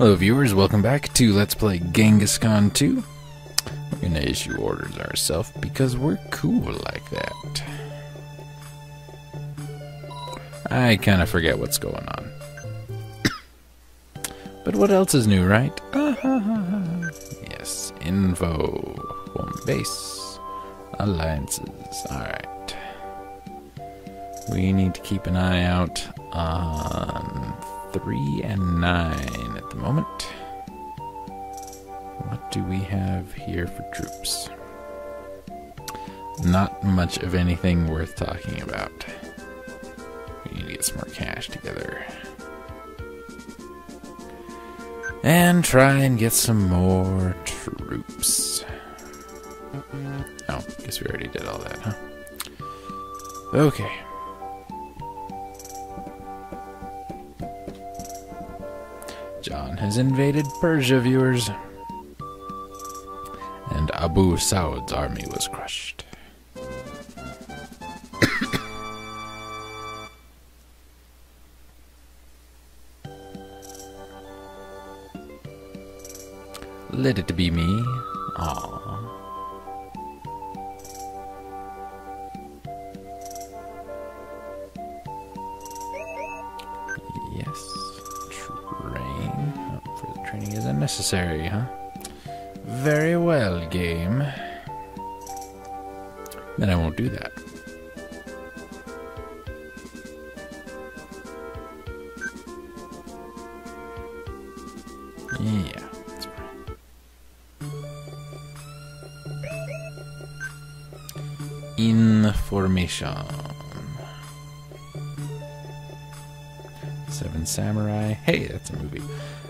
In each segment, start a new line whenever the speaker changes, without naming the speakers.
Hello viewers, welcome back to Let's Play Genghis Khan 2. We're gonna issue orders ourselves because we're cool like that. I kinda forget what's going on. but what else is new, right? yes, info, home base, alliances, alright. We need to keep an eye out on 3 and 9 at the moment. What do we have here for troops? Not much of anything worth talking about. We need to get some more cash together. And try and get some more troops. Oh, I guess we already did all that, huh? Okay. John has invaded Persia, viewers. And Abu Saud's army was crushed. Let it be me. Aww. Yes. Training is unnecessary, huh? Very well, game. Then I won't do that. Yeah. Information. Seven Samurai. Hey, that's a movie.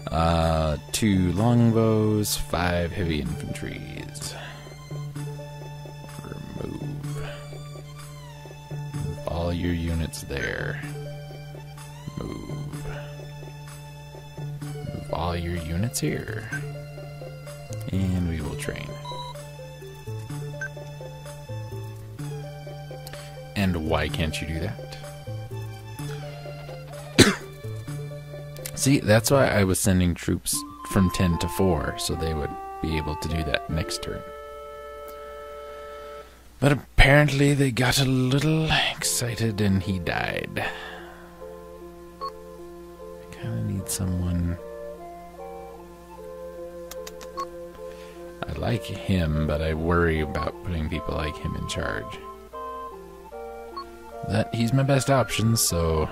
Uh, two longbows, five heavy infantries. Remove. Move all your units there. Move. Move all your units here. And we will train. And why can't you do that? See, that's why I was sending troops from 10 to 4, so they would be able to do that next turn. But apparently they got a little excited and he died. I kinda need someone. I like him, but I worry about putting people like him in charge. That he's my best option, so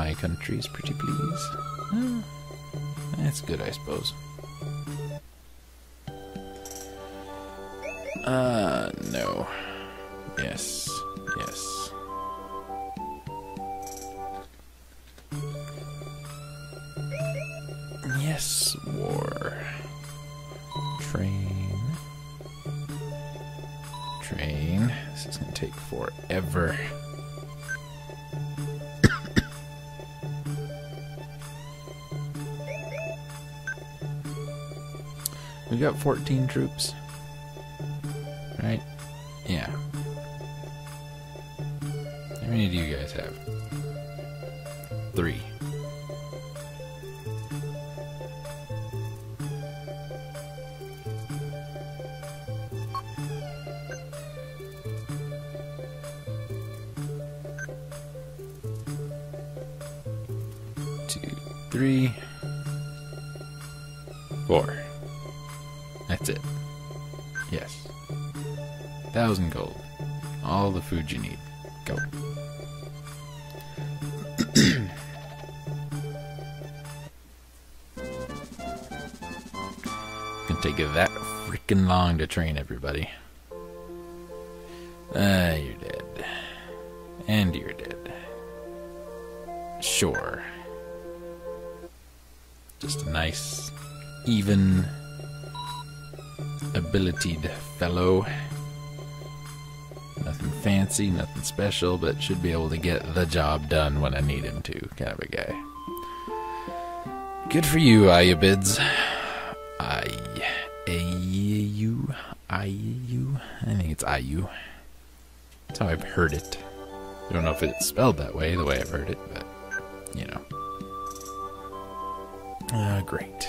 my countries, pretty please. Ah, that's good, I suppose. Uh, no. Yes. Got 14 troops. Yes. Thousand gold. All the food you need. Go. Gonna take that freaking long to train everybody. Ah, you're dead. And you're dead. Sure. Just a nice, even, abilitied fellow. Nothing fancy, nothing special, but should be able to get the job done when I need him to, kind of a guy. Good for you, Ayubids. I, Ayu, Ayu. I think it's Ayu. That's how I've heard it. I don't know if it's spelled that way, the way I've heard it, but you know. Uh, great.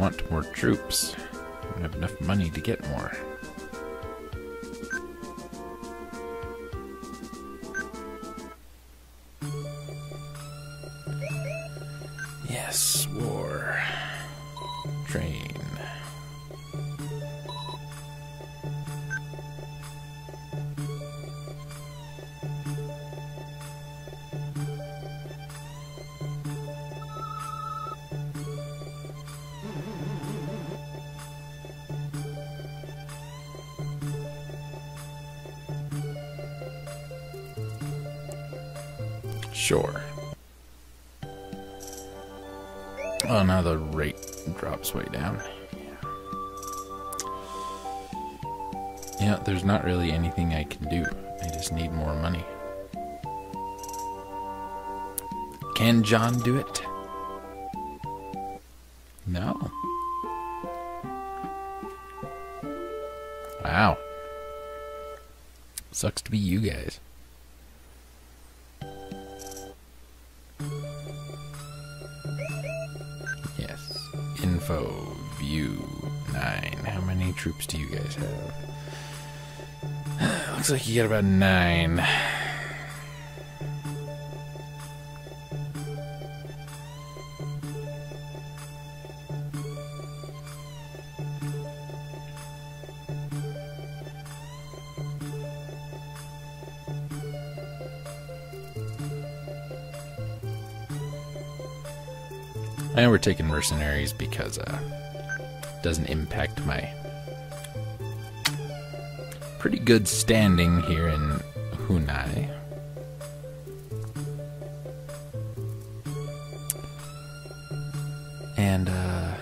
Want more troops. I don't have enough money to get more. Sure. Oh, now the rate drops way down. Yeah, there's not really anything I can do. I just need more money. Can John do it? No. Wow. Sucks to be you guys. Troops do you guys have? Looks like you got about nine. I know we're taking mercenaries because uh doesn't impact my pretty good standing here in Hunai. And uh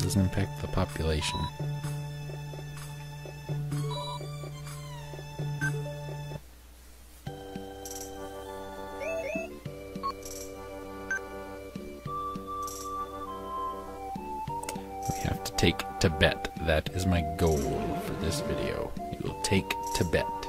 doesn't impact the population. Tibet. That is my goal for this video. We will take Tibet.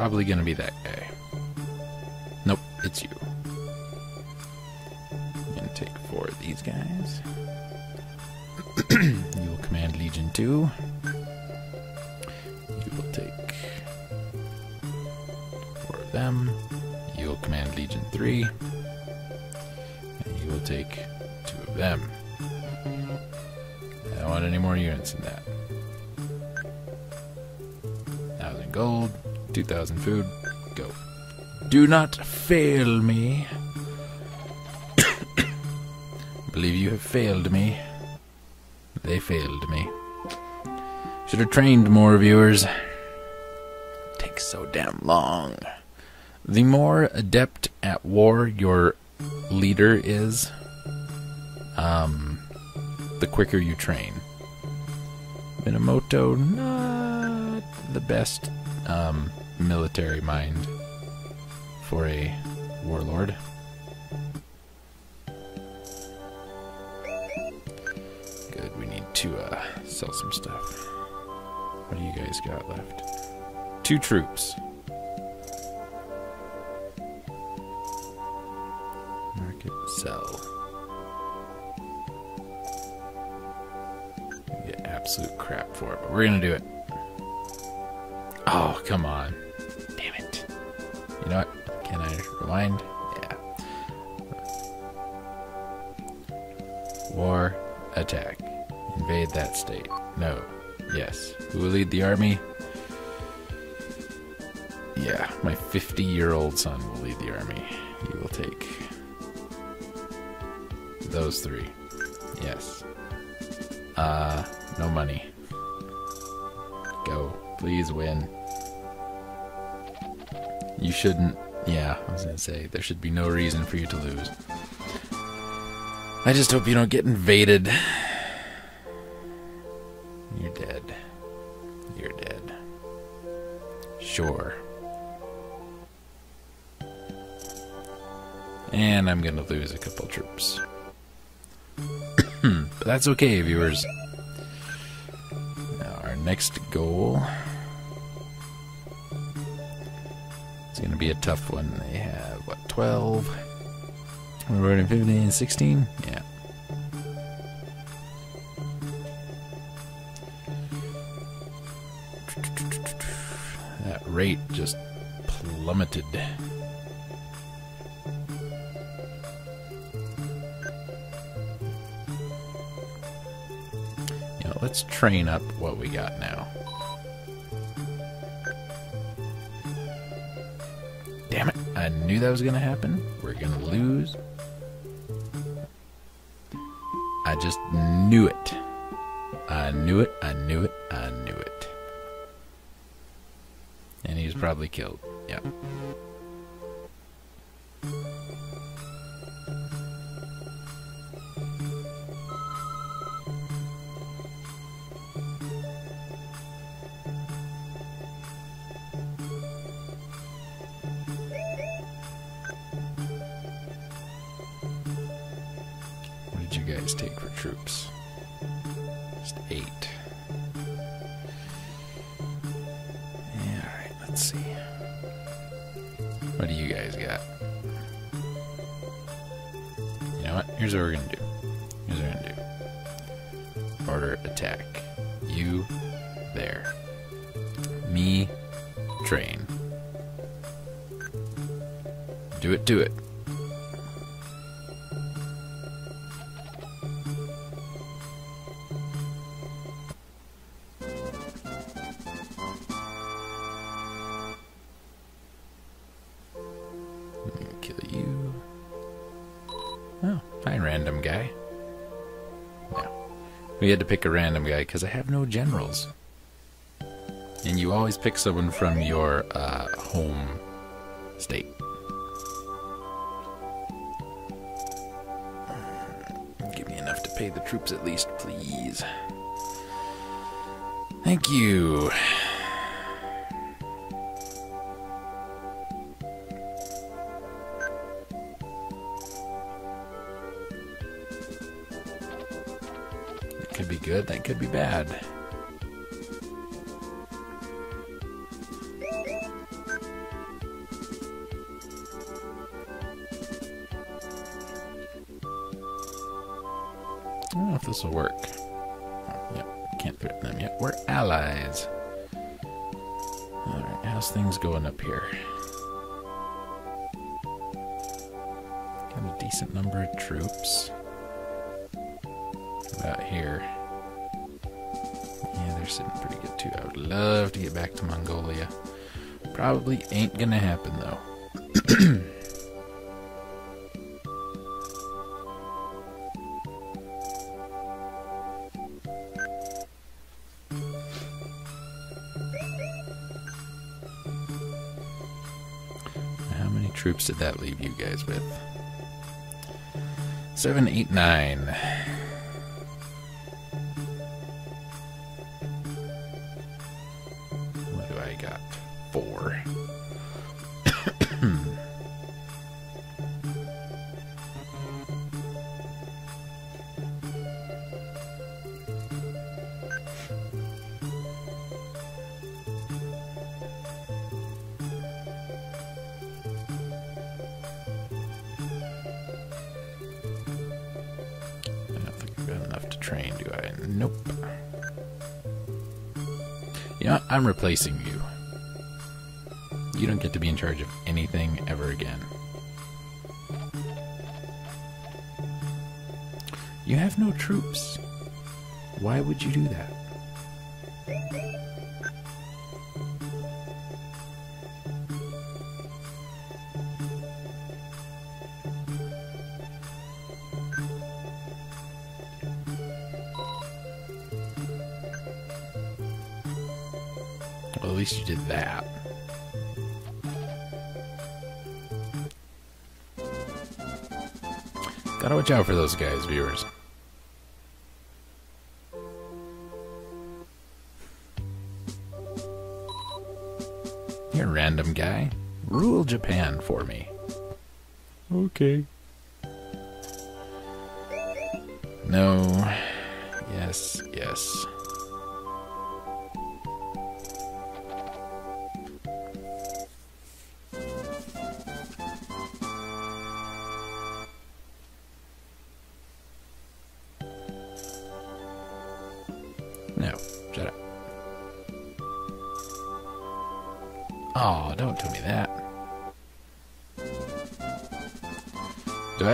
Probably gonna be that guy. Nope, it's you. I'm gonna take four of these guys. you will command Legion 2. You will take four of them. You will command Legion 3. And you will take two of them. I don't want any more units than that. 2000 food, go. Do not fail me. Believe you have failed me. They failed me. Should have trained more viewers. Takes so damn long. The more adept at war your leader is, um, the quicker you train. Minamoto, not the best um, military mind for a warlord. Good, we need to uh, sell some stuff. What do you guys got left? Two troops. Market, sell. Get absolute crap for it, but we're gonna do it. Oh, come on. You know what? Can I rewind? Yeah. War, attack. Invade that state. No. Yes. Who will lead the army? Yeah, my 50 year old son will lead the army. He will take those three. Yes. Uh, no money. Go. Please win. You shouldn't. Yeah, I was gonna say, there should be no reason for you to lose. I just hope you don't get invaded. You're dead. You're dead. Sure. And I'm gonna lose a couple troops. but that's okay, viewers. Now, our next goal. Be a tough one. They have, what, 12? We're running 15, and 16? Yeah. That rate just plummeted. Let's train up what we got now. I knew that was gonna happen. We're gonna lose. I just knew it. I knew it, I knew it, I knew it. And he was probably killed. Yep. We had to pick a random guy because I have no generals. And you always pick someone from your uh, home state. Give me enough to pay the troops at least, please. Thank you. Good, that could be bad. I don't know if this will work. Oh, yep, can't threaten them yet. We're allies. Alright, how's things going up here? Got a decent number of troops. About here. Sitting pretty good too. I would love to get back to Mongolia. Probably ain't gonna happen though. How many troops did that leave you guys with? Seven, eight, nine. I'm replacing you. You don't get to be in charge of anything ever again. You have no troops. Why would you do that? Watch out for those guys, viewers. You're a random guy. Rule Japan for me. Okay. No. Yes, yes.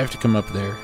Have to come up there?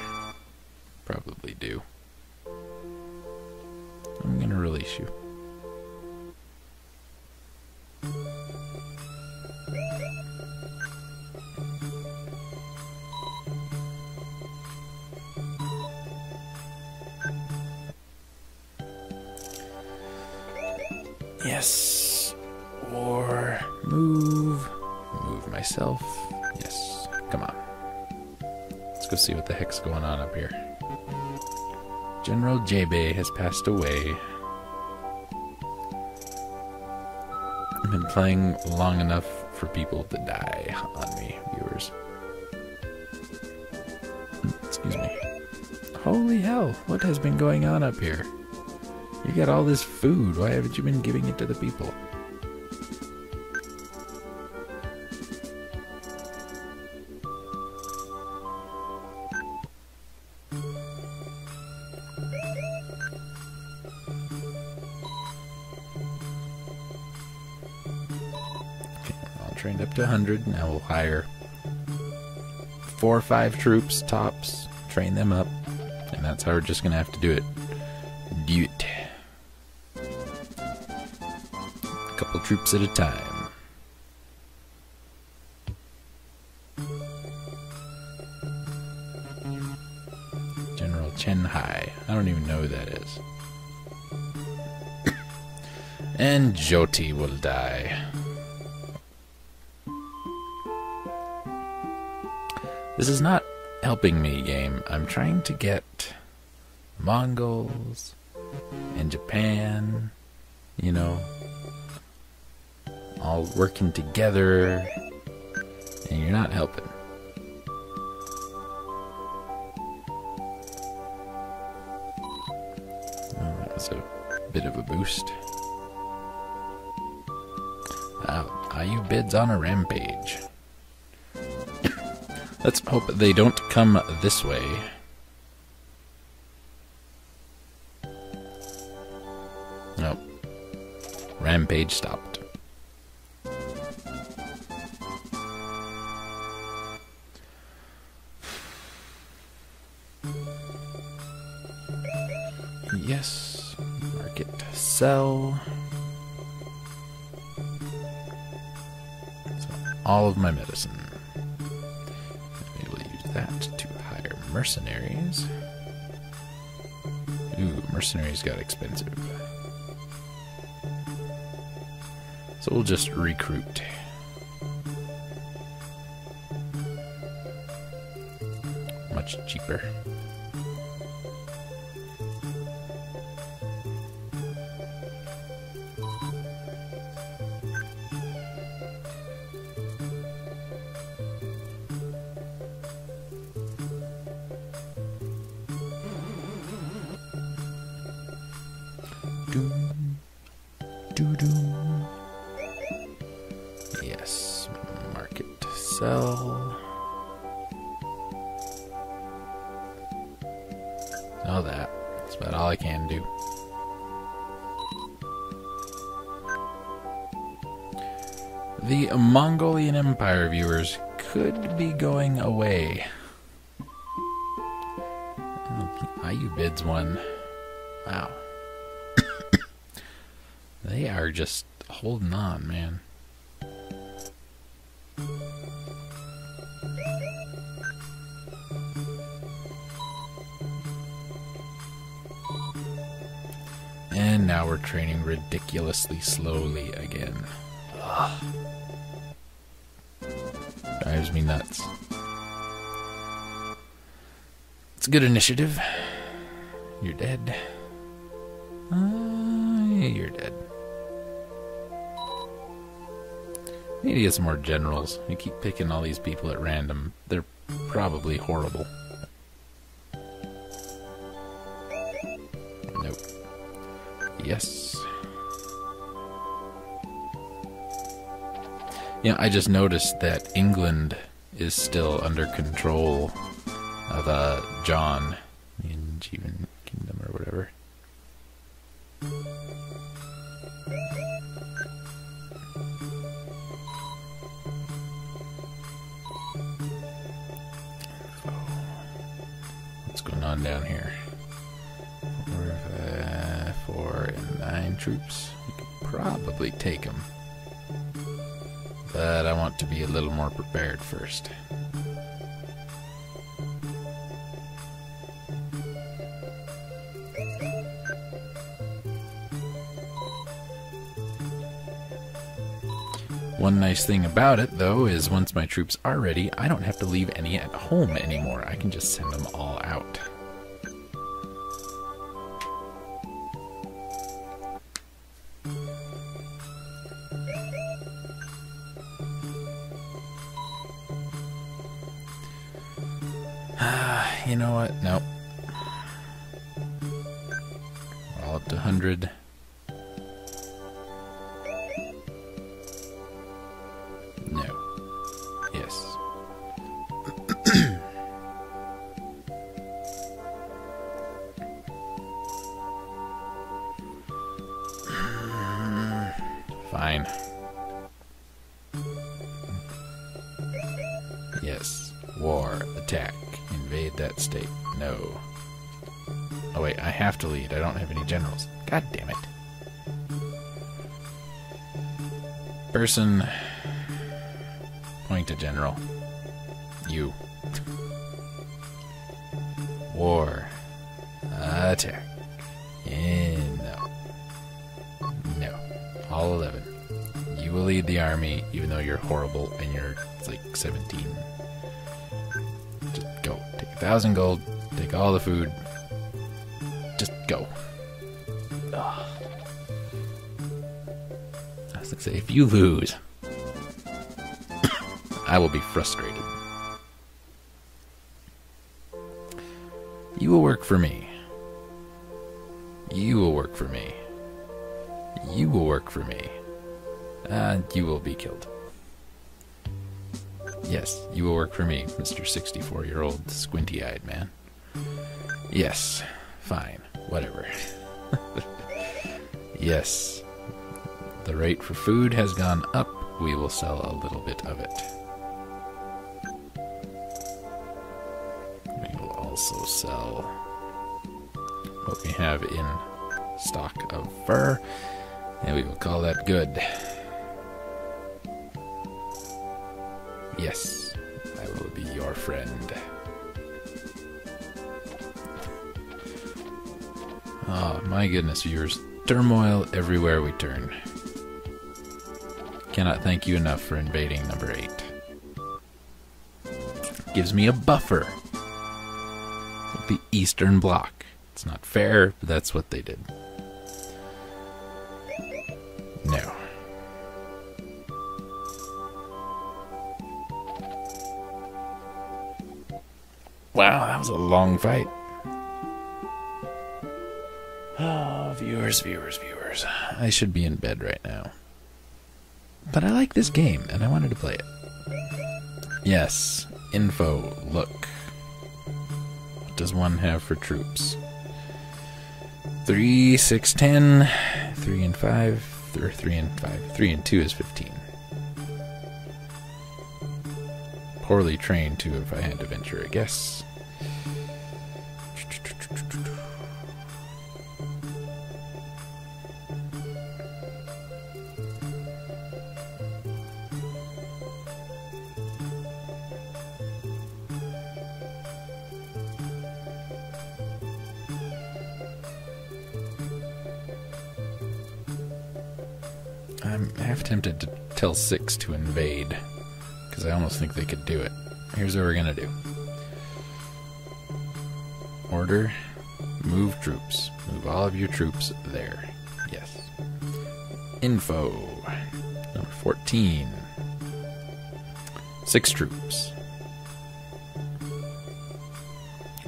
Passed away. I've been playing long enough for people to die on me, viewers. Excuse me. Holy hell, what has been going on up here? You got all this food. Why haven't you been giving it to the people? Trained up to 100. Now we'll hire four or five troops, tops, train them up, and that's how we're just going to have to do it. Do it. A couple troops at a time. General Chen Hai. I don't even know who that is. and Joti will die. This is not helping me, game. I'm trying to get Mongols and Japan, you know, all working together, and you're not helping. Oh, that was a bit of a boost. Wow, Ayubids on a rampage. Let's hope they don't come this way. Nope. Rampage stopped. Yes. Market sell. So all of my medicine. Mercenaries. Ooh, mercenaries got expensive. So we'll just recruit. Much cheaper. And now we're training ridiculously slowly again. Ugh. Drives me nuts. It's a good initiative. You're dead. Uh, you're dead. Need to get some more generals. You keep picking all these people at random. They're probably horrible. Yes. Yeah, I just noticed that England is still under control of uh, John nice thing about it, though, is once my troops are ready, I don't have to leave any at home anymore. I can just send them all out. Food. Just go. I was say, if you lose, I will be frustrated. You will work for me. You will work for me. You will work for me. And you will be killed. Yes, you will work for me, Mr. 64 year old squinty eyed man. Yes, fine, whatever. yes, the rate for food has gone up. We will sell a little bit of it. We will also sell what we have in stock of fur, and we will call that good. Yes, I will be your friend. Oh, my goodness, viewers. Turmoil everywhere we turn. Cannot thank you enough for invading number 8. Gives me a buffer. Like the Eastern Bloc. It's not fair, but that's what they did. No. Wow, that was a long fight. Viewers, viewers, viewers. I should be in bed right now. But I like this game, and I wanted to play it. Yes, info, look. What does one have for troops? Three, six, ten. Three and five, or three and five. Three and two is fifteen. Poorly trained too, if I had to venture a guess. Tell six to invade, because I almost think they could do it. Here's what we're gonna do Order, move troops. Move all of your troops there. Yes. Info. Number 14. Six troops.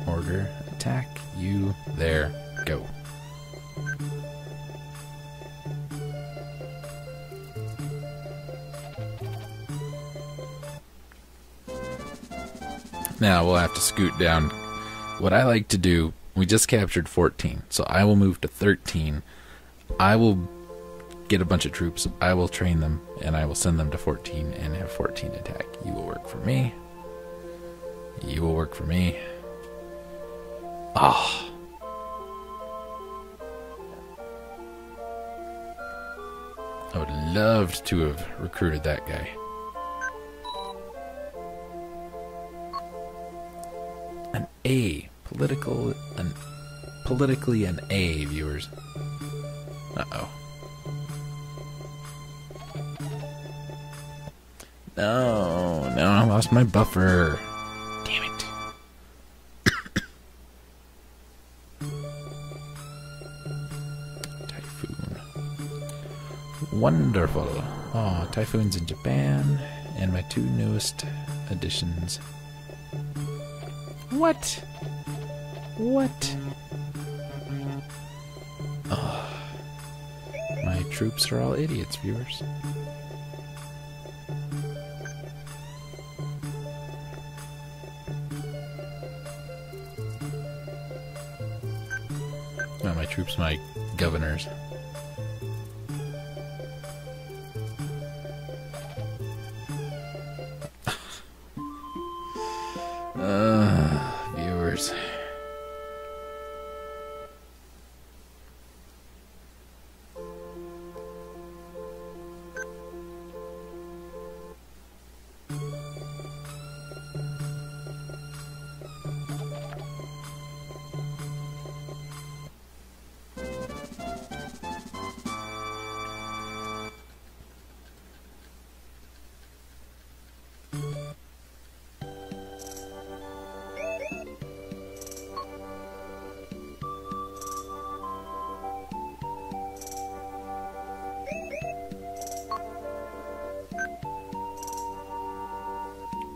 Order, attack, you, there, go. Now we'll have to scoot down. What I like to do, we just captured 14, so I will move to 13. I will get a bunch of troops, I will train them, and I will send them to 14 and have 14 attack. You will work for me. You will work for me. Ah. I would love to have recruited that guy. A. Political and politically an A, viewers. Uh oh. No, no, I lost my buffer. Damn it. Typhoon. Wonderful. Oh, Typhoon's in Japan, and my two newest additions. What? What? Oh, my troops are all idiots, viewers. Not my troops, my governors.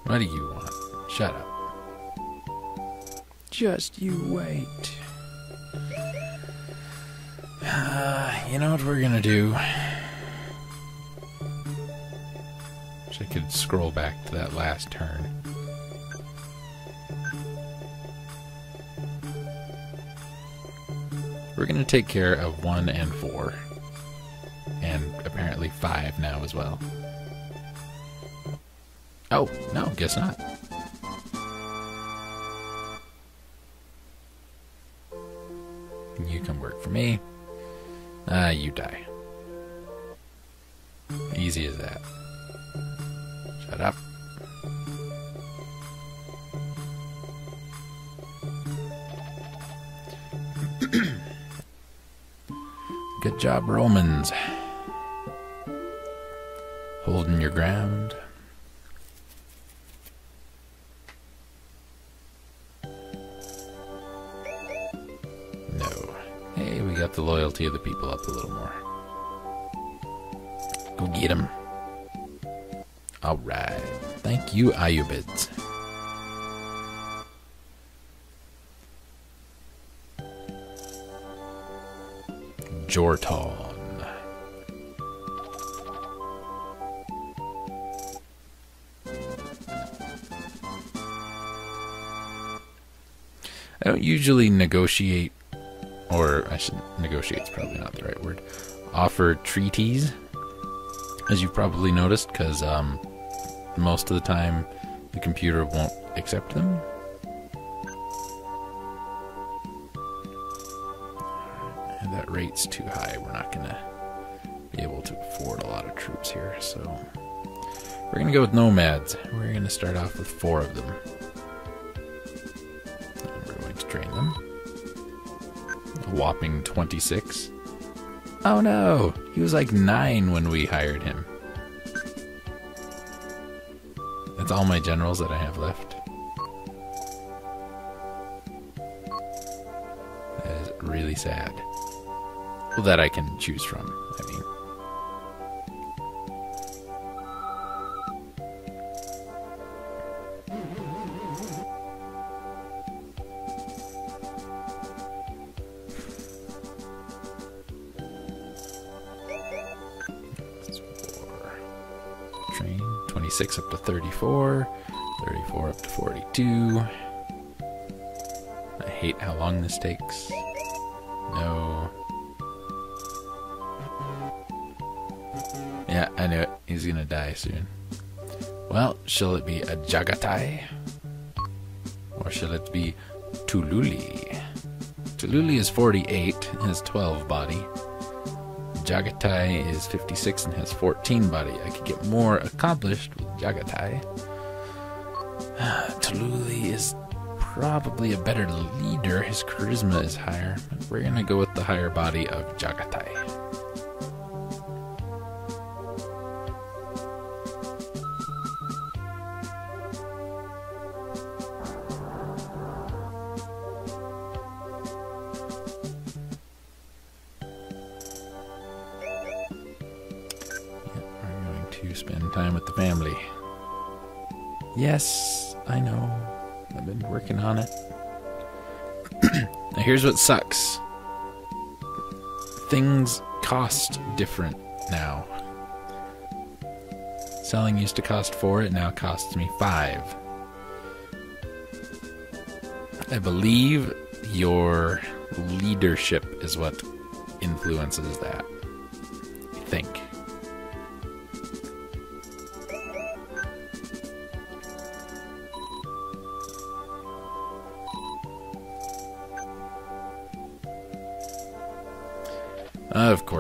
What do you want? Shut up. Just you wait. Uh, you know what we're gonna do? Wish I could scroll back to that last turn. We're gonna take care of one and four. And apparently five now as well. Oh, no, guess not. You can work for me. Ah, uh, you die. Easy as that. Shut up. Good job, Romans. Holding your ground. Got the people up a little more. Go get him. Alright. Thank you, Ayubids. Jorton. I don't usually negotiate or I should negotiate's probably not the right word. Offer treaties, as you've probably noticed, because um, most of the time the computer won't accept them. And that rate's too high. We're not gonna be able to afford a lot of troops here, so we're gonna go with nomads. We're gonna start off with four of them. Whopping 26. Oh no! He was like 9 when we hired him. That's all my generals that I have left. That is really sad. Well, that I can choose from, I mean. 26 up to 34, 34 up to 42. I hate how long this takes. No. Yeah, I knew it. He's gonna die soon. Well, shall it be a Jagatai? Or shall it be Tululi? Tululi is 48 and has 12 body. Jagatai is 56 and has 14 body. I could get more accomplished with Jagatai. Tululi is probably a better leader. His charisma is higher. We're gonna go with the higher body of Jagatai. now, here's what sucks things cost different now. Selling used to cost four, it now costs me five. I believe your leadership is what influences that.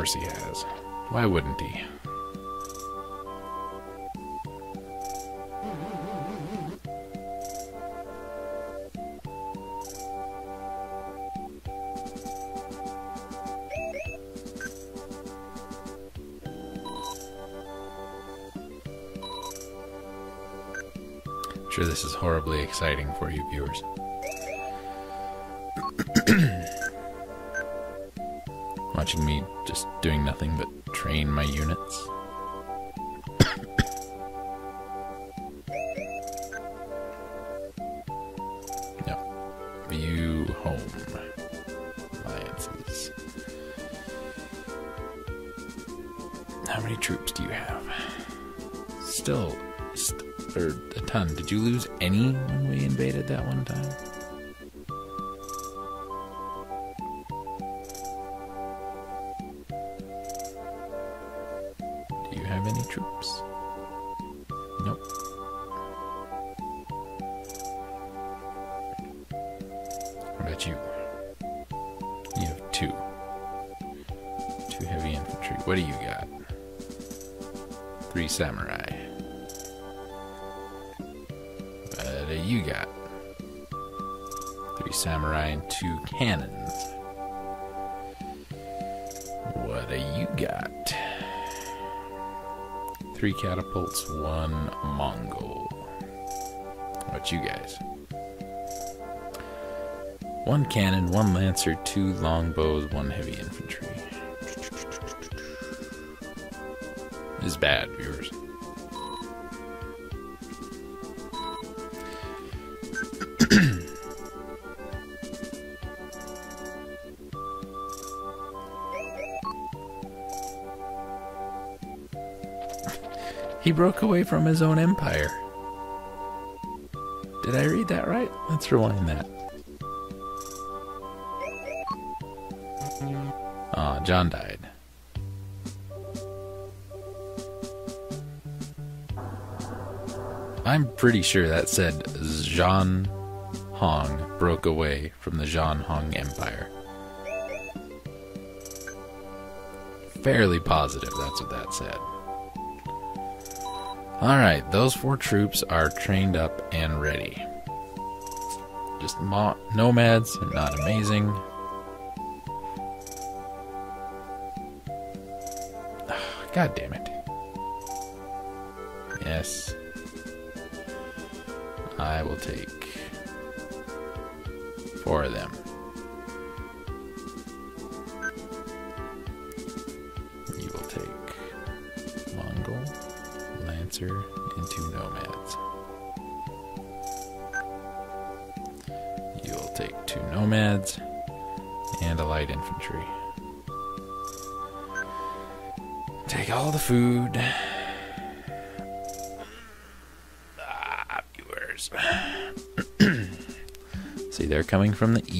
Course he has. Why wouldn't he? I'm sure this is horribly exciting for you viewers. Watching me just doing nothing but train my units. no. View home. How many troops do you have? Still, st- or a ton. Did you lose any when we invaded that one time? Troops? Nope. What about you? You have two. Two heavy infantry. What do you got? Three samurai. What do you got? Three samurai and two cannons. Three catapults, one Mongol. What you guys? One cannon, one lancer, two longbows, one heavy infantry. Is bad, viewers. He broke away from his own empire. Did I read that right? Let's rewind that. Aw, John died. I'm pretty sure that said Zhan Hong broke away from the Zhan Hong Empire. Fairly positive that's what that said. Alright, those four troops are trained up and ready. Just nomads, not amazing. God damn it. Yes. I will take four of them.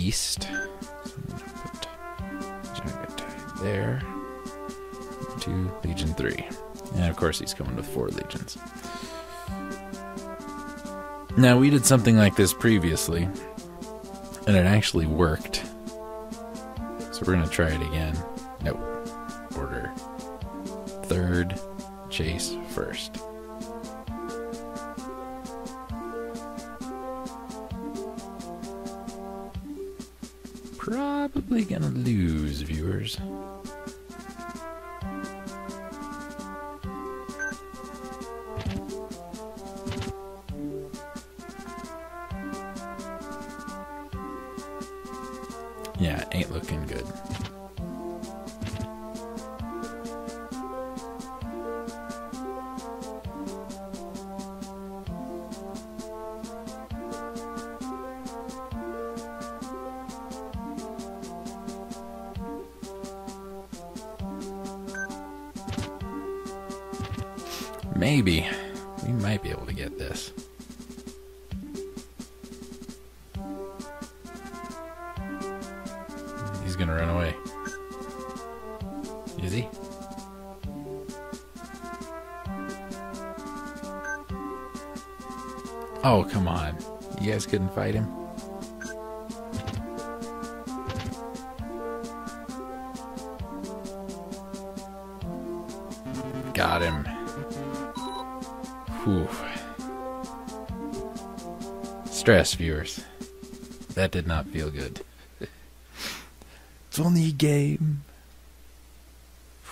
East. There. Two, Legion three. And of course, he's coming with four legions. Now, we did something like this previously, and it actually worked. So we're going to try it again. Probably gonna lose, viewers. Fight him? Got him. Whew. Stress, viewers. That did not feel good. it's only a game.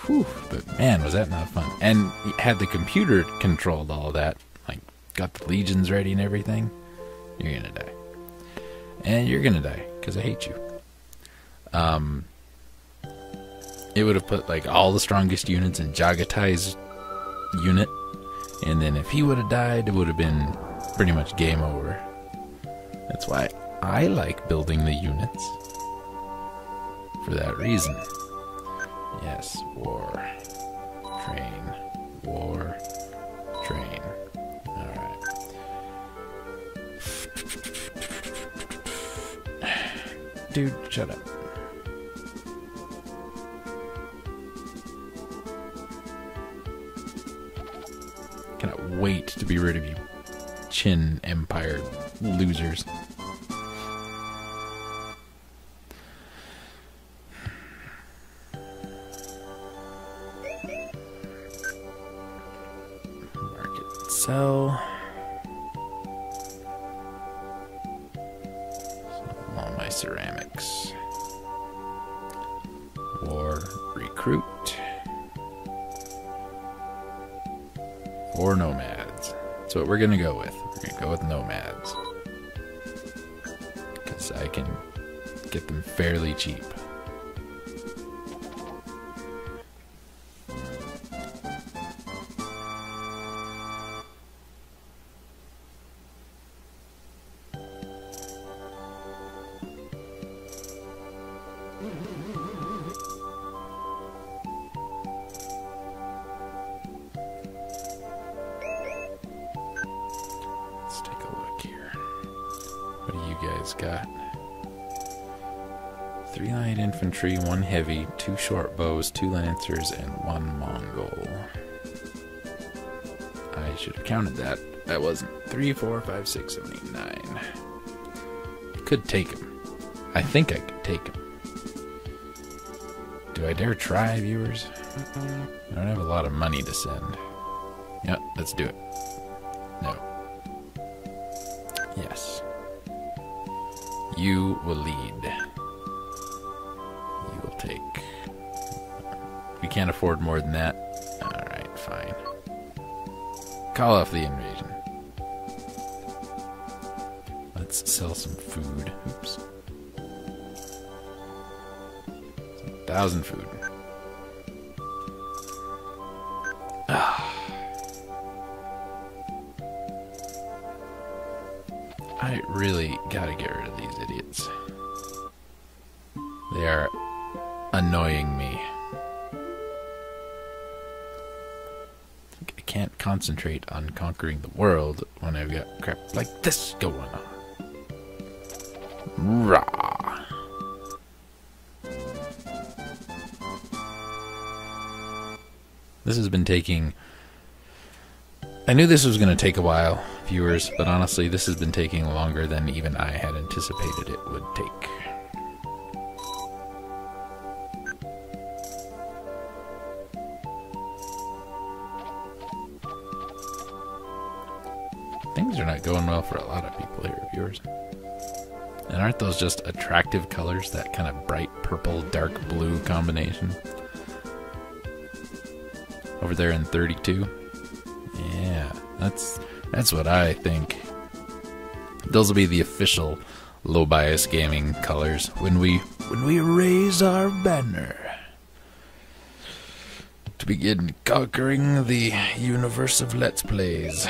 Whew. But man, was that not fun. And had the computer controlled all that, like got the legions ready and everything, you're gonna die. And you're gonna die, because I hate you. Um it would have put like all the strongest units in Jagatai's unit. And then if he would have died, it would have been pretty much game over. That's why I like building the units. For that reason. Yes, war. Train. War. Train. Dude, shut up. Cannot wait to be rid of you, Chin Empire losers. Market sell. We're gonna go with. We're gonna go with nomads. Because I can get them fairly cheap. Infantry, one heavy, two short bows, two lancers, and one Mongol. I should have counted that. That wasn't three, four, five, six, seven, eight, nine. Could take him. I think I could take him. Do I dare try, viewers? I don't have a lot of money to send. Yeah, let's do it. No. Yes. You will lead. Can't afford more than that. Alright, fine. Call off the invasion. Let's sell some food. Oops. Thousand food. Ah. I really gotta get rid of these idiots. Can't concentrate on conquering the world when I've got crap like this going on. Rah! This has been taking. I knew this was going to take a while, viewers, but honestly, this has been taking longer than even I had anticipated it would take. Going well for a lot of people here, viewers. And aren't those just attractive colors, that kind of bright purple, dark blue combination? Over there in 32? Yeah, that's that's what I think. Those will be the official low bias gaming colors when we when we raise our banner to begin conquering the universe of let's plays.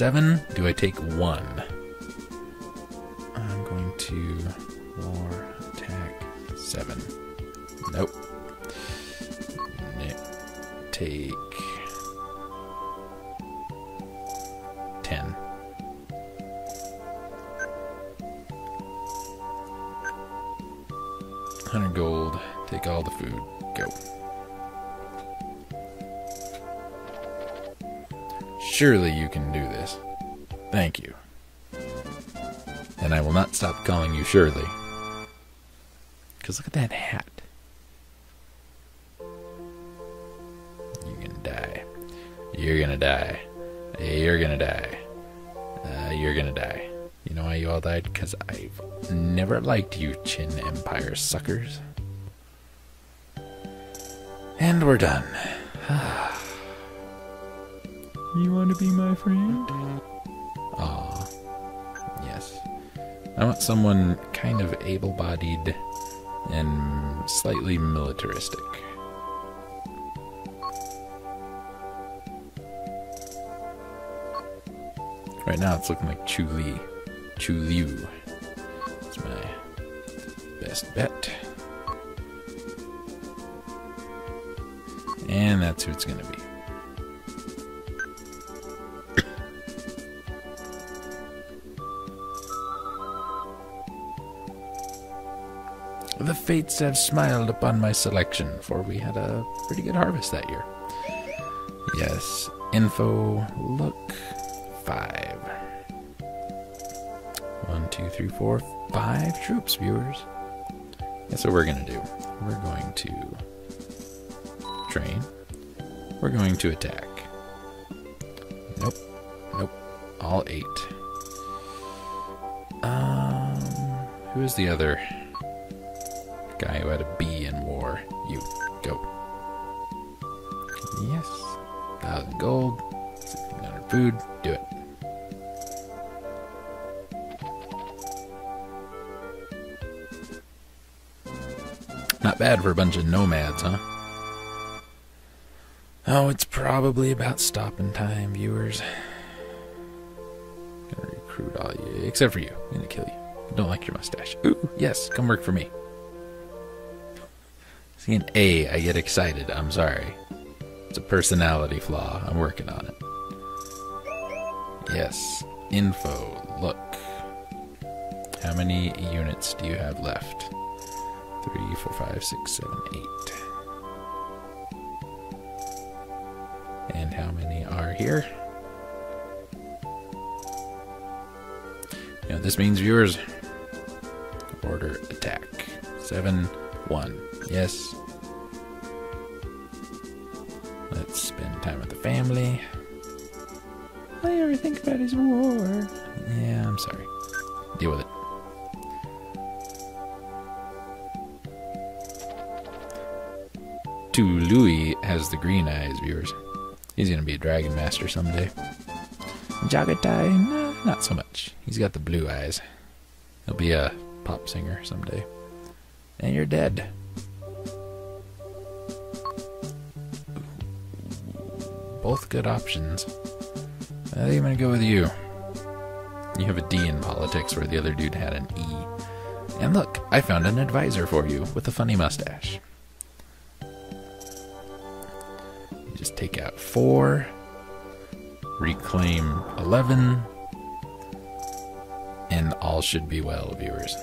Seven? Do I take one? I'm going to war attack seven. Nope. No. Take ten. Hundred gold. Take all the food. Go. Surely you stop calling you Shirley. Because look at that hat. You're gonna die. You're gonna die. You're gonna die. Uh, you're gonna die. You know why you all died? Because I've never liked you, Chin Empire suckers. And we're done. Someone kind of able bodied and slightly militaristic. Right now it's looking like Chu Li. Chu Liu. It's my best bet. And that's who it's gonna be. The fates have smiled upon my selection, for we had a pretty good harvest that year. Yes, info, look, five. One, two, three, four, five troops, viewers. That's what we're gonna do. We're going to train. We're going to attack. Nope. Nope. All eight. Um, who is the other guy who had a B in war? You. Go. Yes. Thousand gold. 1600 food. Do it. Not bad for a bunch of nomads, huh? Oh, it's probably about stopping time, viewers. Gonna recruit all you, except for you. I'm gonna kill you. I don't like your mustache. Ooh, yes, come work for me. See an A, I get excited. I'm sorry. It's a personality flaw. I'm working on it. Yes. Info. Look. How many units do you have left? Three, four, five, six, seven, eight. And how many are here? You know, this means viewers. Order attack. Seven, one. Yes. Let's spend time with the family. All you ever think about is war. Yeah, I'm sorry. Deal with it. Tu Louis has the green eyes, viewers. He's gonna be a dragon master someday. Jagatai, no, not so much. He's got the blue eyes. He'll be a pop singer someday. And you're dead. Both good options. I think I'm gonna go with you. You have a D in politics where the other dude had an E. And look, I found an advisor for you with a funny mustache. Just take out four, reclaim 11, and all should be well, viewers.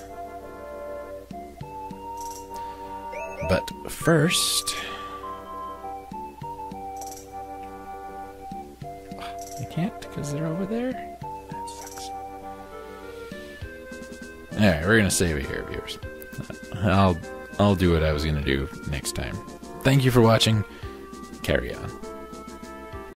First, I can't because they're over there. All right, we're gonna save it here, viewers. I'll I'll do what I was gonna do next time. Thank you for watching. Carry on.